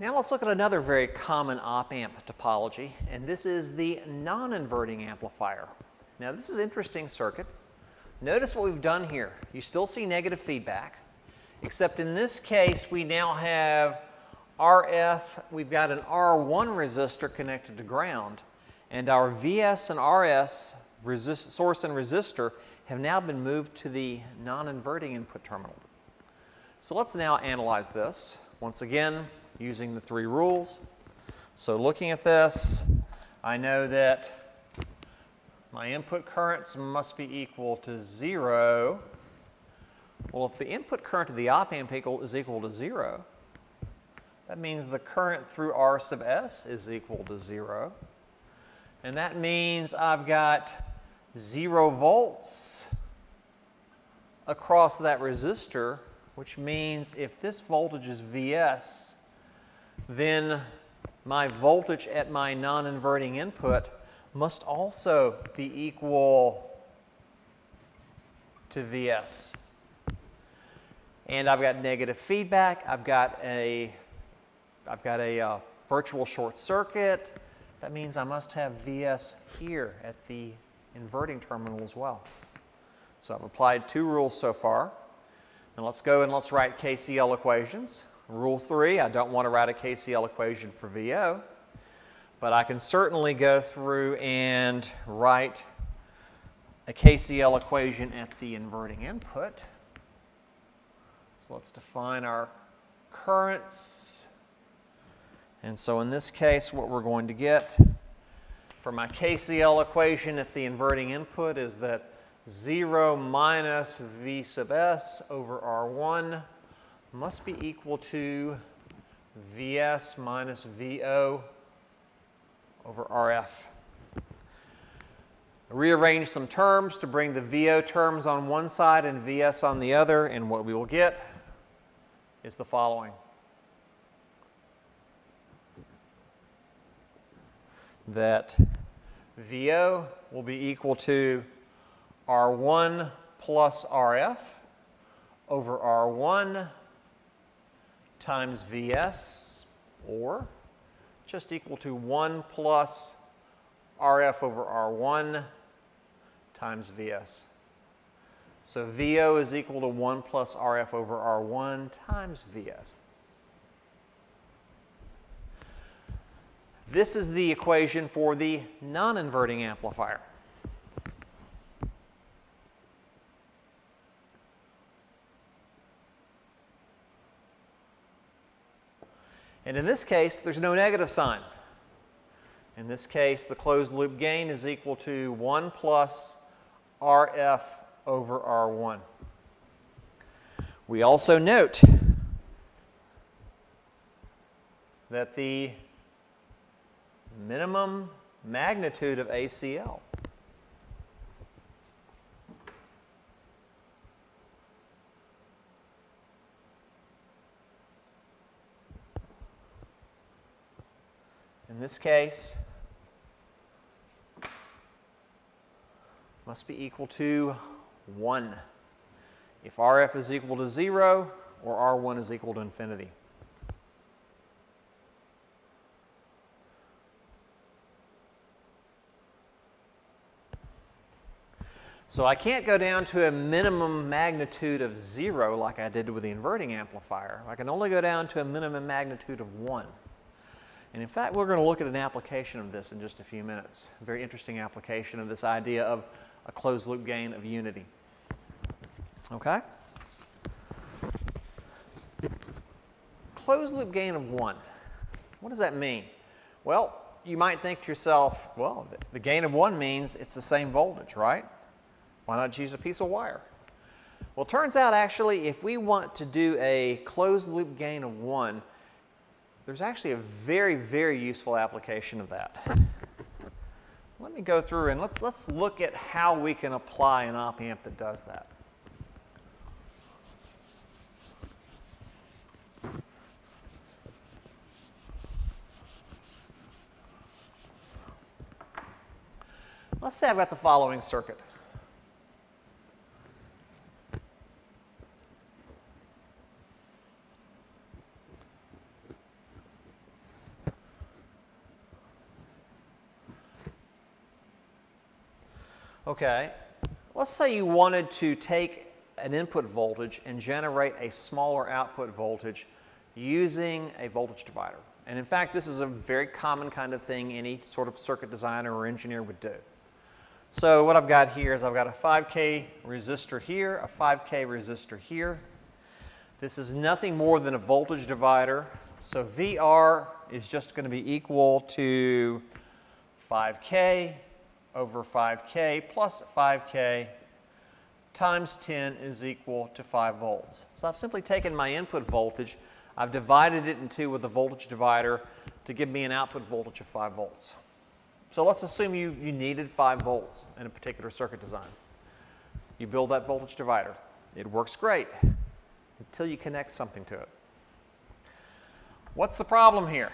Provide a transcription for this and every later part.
Now let's look at another very common op-amp topology, and this is the non-inverting amplifier. Now this is an interesting circuit. Notice what we've done here. You still see negative feedback, except in this case we now have RF, we've got an R1 resistor connected to ground, and our VS and RS resist, source and resistor have now been moved to the non-inverting input terminal. So let's now analyze this. Once again, using the three rules. So looking at this, I know that my input currents must be equal to zero. Well, if the input current of the op-amp is equal to zero, that means the current through R sub S is equal to zero. And that means I've got zero volts across that resistor, which means if this voltage is Vs, then my voltage at my non-inverting input must also be equal to Vs. And I've got negative feedback. I've got a I've got a uh, virtual short circuit. That means I must have Vs here at the inverting terminal as well. So I've applied two rules so far. And let's go and let's write KCL equations. Rule three, I don't want to write a KCL equation for VO, but I can certainly go through and write a KCL equation at the inverting input. So let's define our currents and so in this case, what we're going to get for my KCL equation at the inverting input is that 0 minus V sub S over R1 must be equal to Vs minus Vo over Rf. Rearrange some terms to bring the Vo terms on one side and Vs on the other, and what we will get is the following. that VO will be equal to R1 plus RF over R1 times Vs or just equal to 1 plus RF over R1 times Vs. So VO is equal to 1 plus RF over R1 times Vs. This is the equation for the non-inverting amplifier. And in this case, there's no negative sign. In this case, the closed loop gain is equal to 1 plus RF over R1. We also note that the minimum magnitude of ACL. In this case, must be equal to 1. If RF is equal to 0 or R1 is equal to infinity. So I can't go down to a minimum magnitude of zero like I did with the inverting amplifier. I can only go down to a minimum magnitude of one. And in fact, we're going to look at an application of this in just a few minutes. A very interesting application of this idea of a closed loop gain of unity. Okay? Closed loop gain of one. What does that mean? Well, you might think to yourself, well, the gain of one means it's the same voltage, right? Why not use a piece of wire? Well, turns out actually if we want to do a closed loop gain of one, there's actually a very, very useful application of that. Let me go through and let's, let's look at how we can apply an op amp that does that. Let's say I've got the following circuit. Okay, let's say you wanted to take an input voltage and generate a smaller output voltage using a voltage divider. And in fact, this is a very common kind of thing any sort of circuit designer or engineer would do. So what I've got here is I've got a 5K resistor here, a 5K resistor here. This is nothing more than a voltage divider. So VR is just going to be equal to 5K over 5K plus 5K times 10 is equal to 5 volts. So I've simply taken my input voltage, I've divided it in two with a voltage divider to give me an output voltage of 5 volts. So let's assume you, you needed 5 volts in a particular circuit design. You build that voltage divider. It works great until you connect something to it. What's the problem here?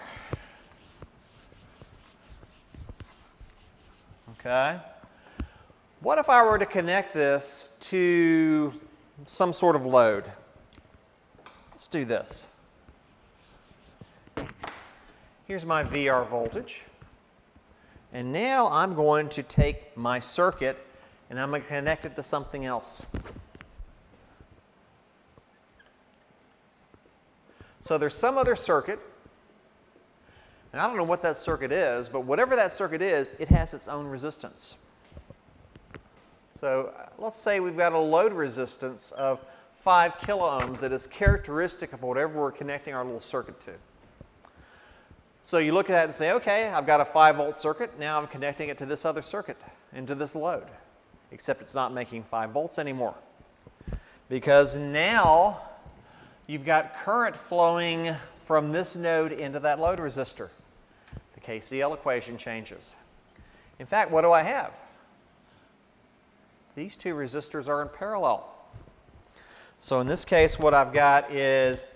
Okay. What if I were to connect this to some sort of load? Let's do this. Here's my VR voltage. And now I'm going to take my circuit and I'm going to connect it to something else. So there's some other circuit, and I don't know what that circuit is, but whatever that circuit is, it has its own resistance. So uh, let's say we've got a load resistance of 5 kiloohms that is characteristic of whatever we're connecting our little circuit to. So you look at that and say, okay, I've got a 5 volt circuit. Now I'm connecting it to this other circuit, into this load. Except it's not making 5 volts anymore. Because now you've got current flowing from this node into that load resistor. KCL equation changes. In fact, what do I have? These two resistors are in parallel. So in this case, what I've got is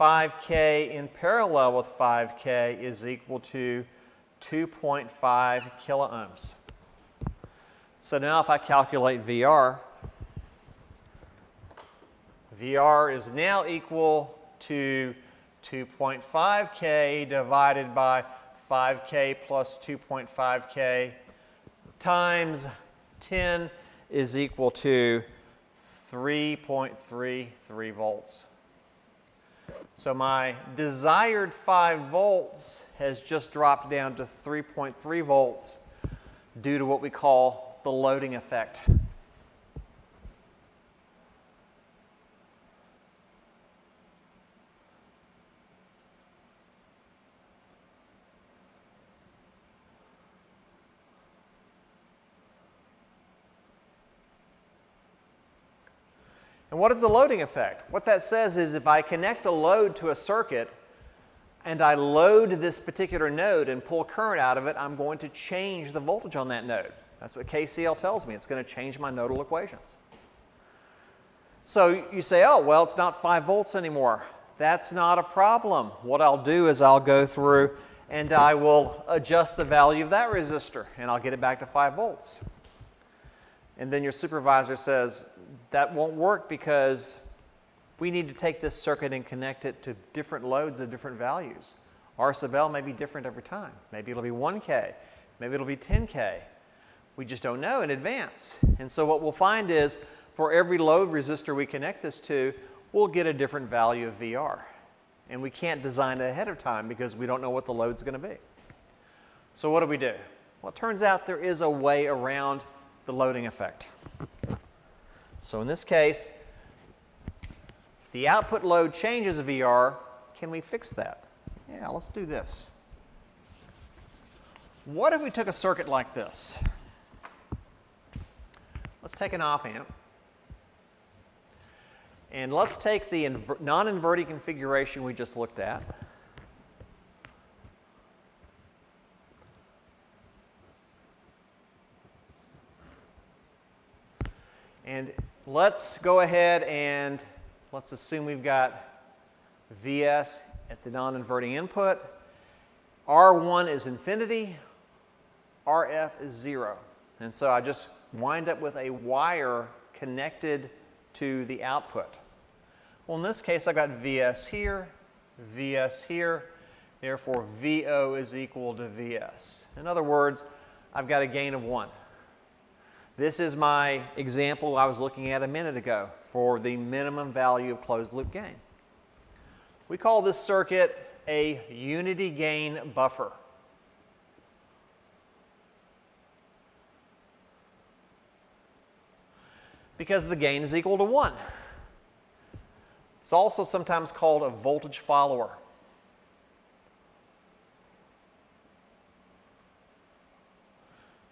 5K in parallel with 5K is equal to 2.5 kiloohms. So now if I calculate VR, VR is now equal to 2.5K divided by 5K plus 2.5K times 10 is equal to 3.33 volts. So my desired 5 volts has just dropped down to 3.3 volts due to what we call the loading effect. And what is the loading effect? What that says is if I connect a load to a circuit and I load this particular node and pull current out of it, I'm going to change the voltage on that node. That's what KCL tells me. It's going to change my nodal equations. So you say, oh, well, it's not 5 volts anymore. That's not a problem. What I'll do is I'll go through and I will adjust the value of that resistor and I'll get it back to 5 volts. And then your supervisor says, that won't work because we need to take this circuit and connect it to different loads of different values. R sub L may be different every time. Maybe it'll be 1K, maybe it'll be 10K. We just don't know in advance. And so what we'll find is for every load resistor we connect this to, we'll get a different value of VR. And we can't design it ahead of time because we don't know what the load's going to be. So what do we do? Well, it turns out there is a way around the loading effect. So in this case, if the output load changes VR, can we fix that? Yeah, let's do this. What if we took a circuit like this? Let's take an op amp. And let's take the non-inverting configuration we just looked at. And let's go ahead and let's assume we've got Vs at the non-inverting input. R1 is infinity, RF is zero. And so I just wind up with a wire connected to the output. Well, in this case, I've got Vs here, Vs here, therefore VO is equal to Vs. In other words, I've got a gain of one. This is my example I was looking at a minute ago for the minimum value of closed loop gain. We call this circuit a unity gain buffer. Because the gain is equal to 1. It's also sometimes called a voltage follower.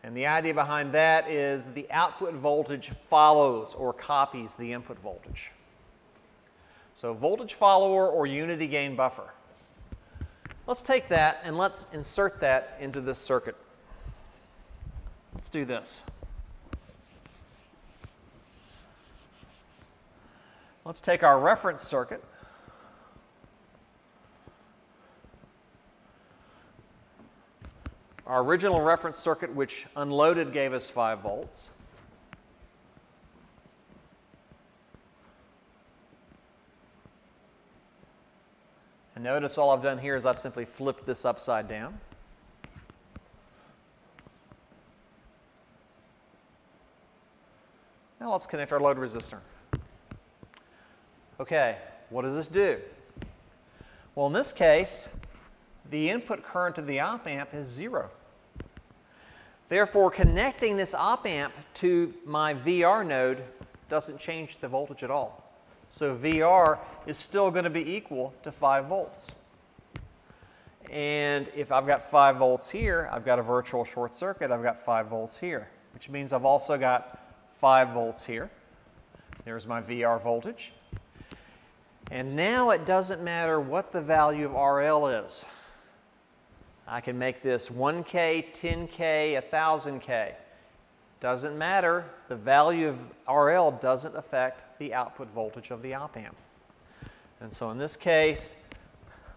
And the idea behind that is the output voltage follows or copies the input voltage. So voltage follower or unity gain buffer. Let's take that and let's insert that into this circuit. Let's do this. Let's take our reference circuit. Our original reference circuit, which unloaded, gave us 5 volts. And notice all I've done here is I've simply flipped this upside down. Now let's connect our load resistor. Okay, what does this do? Well, in this case, the input current of the op amp is zero. Therefore, connecting this op amp to my VR node doesn't change the voltage at all. So VR is still going to be equal to 5 volts. And if I've got 5 volts here, I've got a virtual short circuit, I've got 5 volts here, which means I've also got 5 volts here. There's my VR voltage. And now it doesn't matter what the value of RL is. I can make this 1K, 10K, 1000K. Doesn't matter. The value of RL doesn't affect the output voltage of the op amp. And so in this case,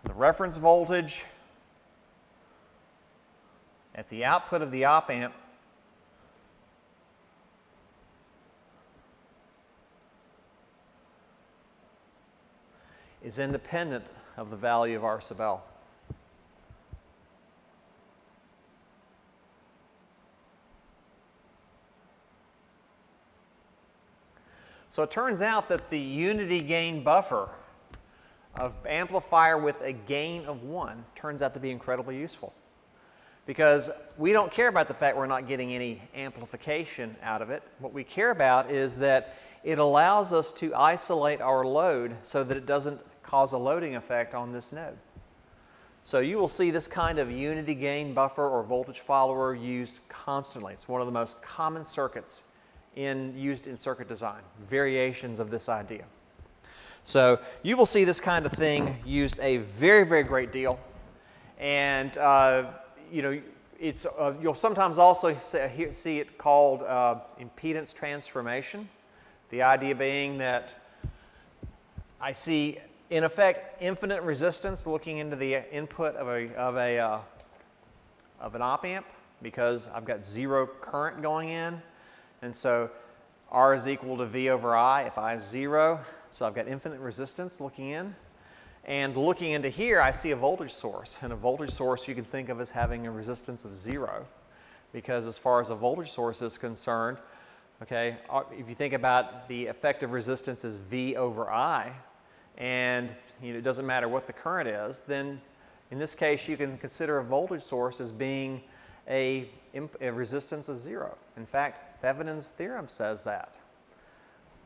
the reference voltage at the output of the op amp is independent of the value of R sub L. So it turns out that the unity gain buffer of amplifier with a gain of 1 turns out to be incredibly useful. Because we don't care about the fact we're not getting any amplification out of it. What we care about is that it allows us to isolate our load so that it doesn't cause a loading effect on this node. So you will see this kind of unity gain buffer or voltage follower used constantly. It's one of the most common circuits in, used in circuit design, variations of this idea. So you will see this kind of thing used a very, very great deal. And, uh, you know, it's, uh, you'll sometimes also see it called uh, impedance transformation. The idea being that I see, in effect, infinite resistance looking into the input of, a, of, a, uh, of an op amp because I've got zero current going in. And so R is equal to V over I if I is zero. So I've got infinite resistance looking in. And looking into here, I see a voltage source. And a voltage source you can think of as having a resistance of zero. Because as far as a voltage source is concerned, okay, uh, if you think about the effective resistance is V over I, and you know, it doesn't matter what the current is, then in this case you can consider a voltage source as being a, a resistance of zero. In fact, Thevenin's theorem says that.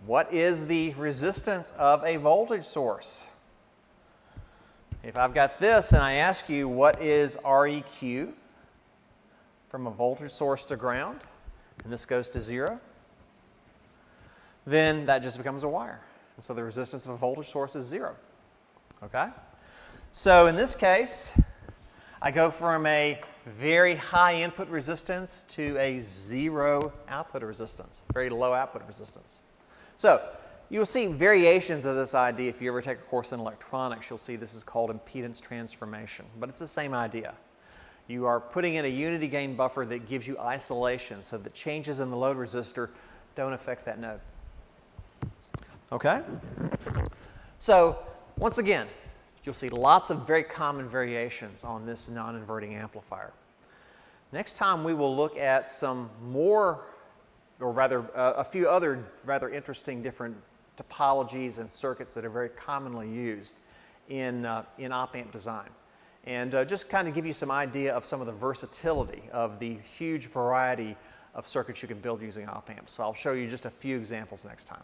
What is the resistance of a voltage source? If I've got this and I ask you what is Req from a voltage source to ground, and this goes to zero, then that just becomes a wire. And so the resistance of a voltage source is zero. Okay? So in this case, I go from a very high input resistance to a zero output resistance, very low output resistance. So you'll see variations of this idea. If you ever take a course in electronics, you'll see this is called impedance transformation, but it's the same idea. You are putting in a unity gain buffer that gives you isolation so that changes in the load resistor don't affect that node. Okay? So once again, You'll see lots of very common variations on this non-inverting amplifier. Next time we will look at some more or rather uh, a few other rather interesting different topologies and circuits that are very commonly used in, uh, in op-amp design. And uh, just kind of give you some idea of some of the versatility of the huge variety of circuits you can build using op-amps. So I'll show you just a few examples next time.